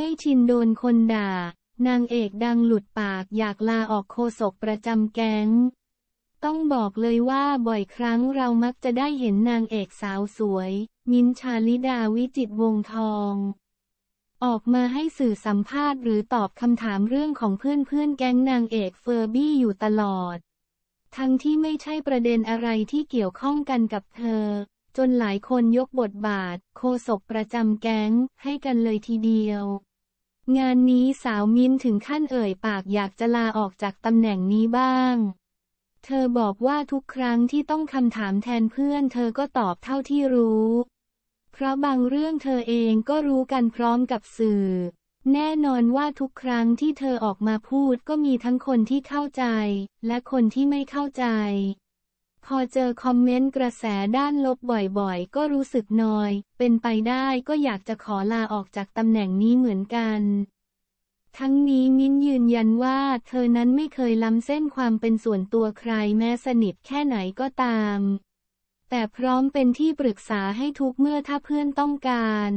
ไม่ชินโดนคนด่า นางเอกดังหลุดปากอยากลาออกโคศกประจำแก๊ง ต้องบอกเลยว่าบ่อยครั้งเรามักจะได้เห็นนางเอกสาวสวย มิ้นชาลิดาวิจิตวงทอง ออกมาให้สื่อสัมภาษณ์หรือตอบคำถามเรื่องของเพื่อนๆแก๊งนางเอกเฟอร์บี้อยู่ตลอด ทั้งที่ไม่ใช่ประเด็นอะไรที่เกี่ยวข้องกันกับเธอจนหลายคนยกบทบาท โคศกประจำแก๊งให้กันเลยทีเดียว งานนี้สาวมิ้นถึงขั้นเอ่ยปากอยากจะลาออกจากตำแหน่งนี้บ้าง เธอบอกว่าทุกครั้งที่ต้องคำถามแทนเพื่อนเธอก็ตอบเท่าที่รู้ เพราะบางเรื่องเธอเองก็รู้กันพร้อมกับสื่อ แน่นอนว่าทุกครั้งที่เธอออกมาพูดก็มีทั้งคนที่เข้าใจ และคนที่ไม่เข้าใจ พอเจอคอมเมนต์กระแสด้านลบบ่อยๆ ก็รู้สึกนอย เป็นไปได้ก็อยากจะขอลาออกจากตำแหน่งนี้เหมือนกัน ทั้งนี้มิ้นยืนยันว่าเธอนั้นไม่เคยล้ำเส้นความเป็นส่วนตัวใครแม้สนิทแค่ไหนก็ตาม แต่พร้อมเป็นที่ปรึกษาให้ทุกเมื่อถ้าเพื่อนต้องการ